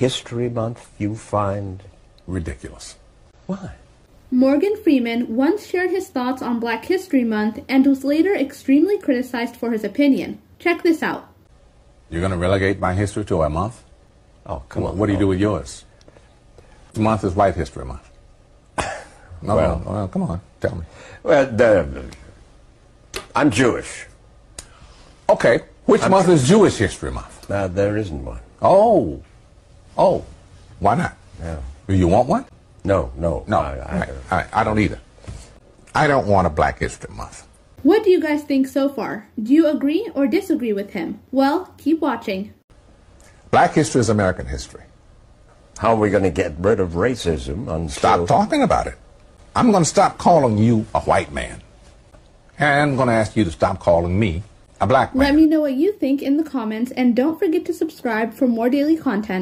History Month you find ridiculous. Why? Morgan Freeman once shared his thoughts on Black History Month and was later extremely criticized for his opinion. Check this out. You're going to relegate my history to a month? Oh, come What, on. what do you do with yours? The month is White History Month. No, Well- no, well, come on, tell me. Well, the, I'm Jewish. Okay, which I'm month sure- is Jewish History Month? Uh, there isn't one. Oh, oh, why not? Yeah. Do you want one? No, no. No, I, I, right, all right, I don't either. I don't want a Black History Month. What do you guys think so far? Do you agree or disagree with him? Well, keep watching. Black history is American history. How are we going to get rid of racism until... Stop talking about it. I'm going to stop calling you a white man. And I'm going to ask you to stop calling me a black man. Let me know what you think in the comments and don't forget to subscribe for more daily content.